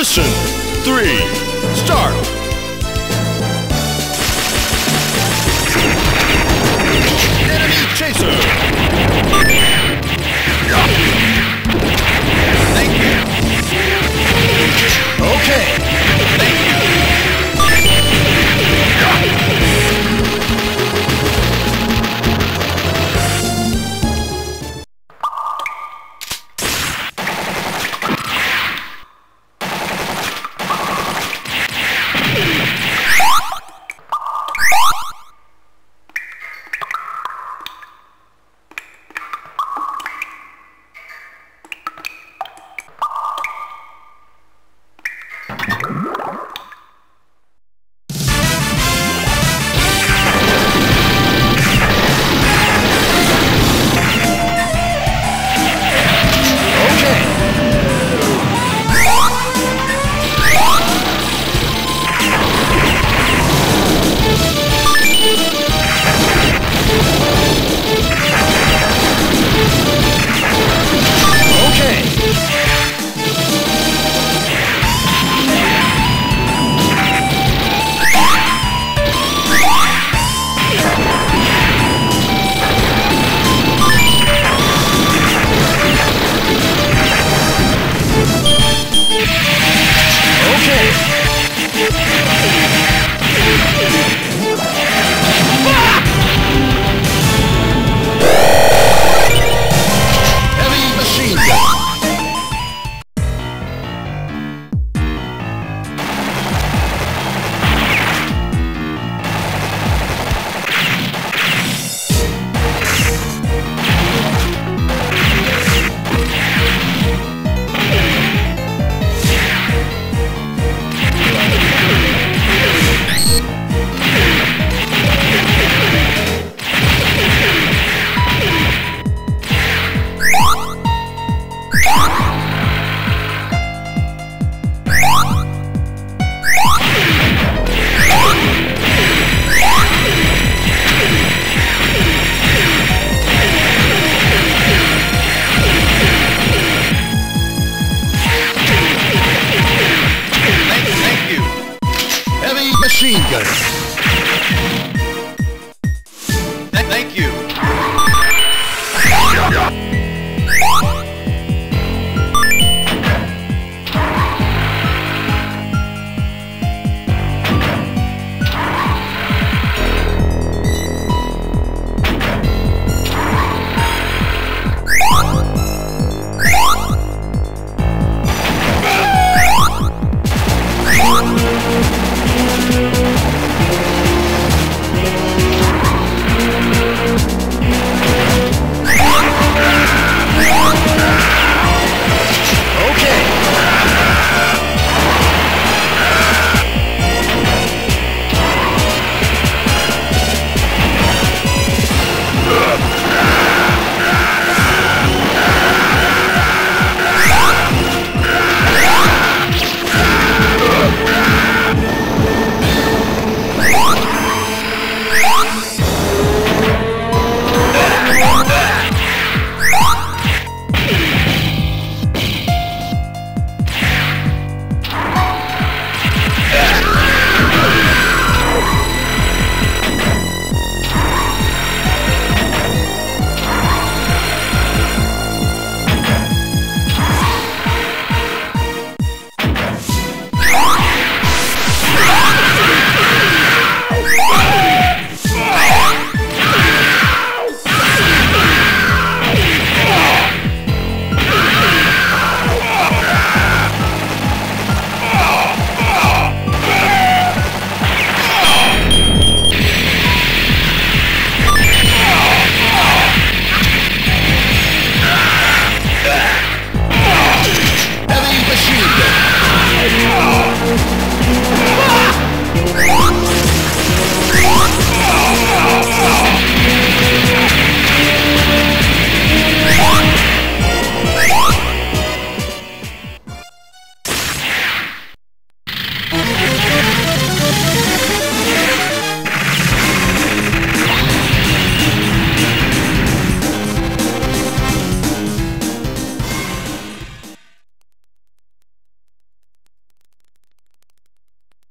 Mission 3, start! Enemy Chaser! Machine. Thank you.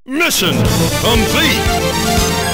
Mission complete!